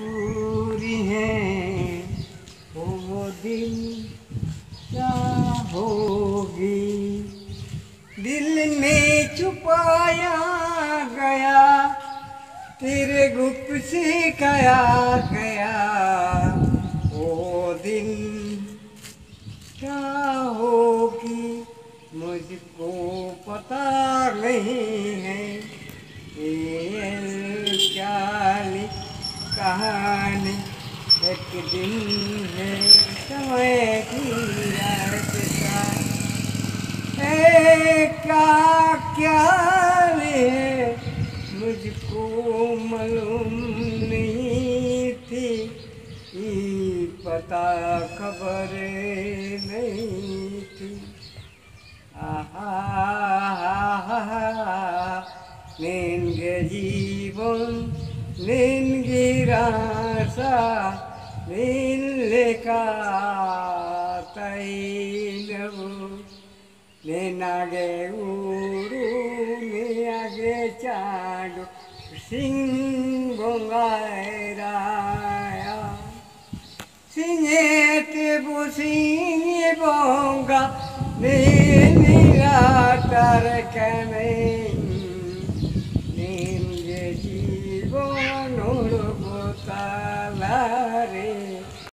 पूरी है। वो दिन क्या होगी? दिल में छुपाया गया तेरे गुप्त से कया गया। वो दिन क्या होगी, मुझको पता नहीं है। कहानी एक दिन है समय की अर्पिता का क्या है मुझको मालूम नहीं थी। पता खबर नहीं थी। आहा आहा नींद जीवन ರಾಸ ನಿಲ್ಲೆಕ ತೈಲವು ನಿನಗೆ ಊರು ನಿನಗೆ ಚಾಡು Singh ಬೊಂಗಾಯ Signete busini bonga, nini ratar kame,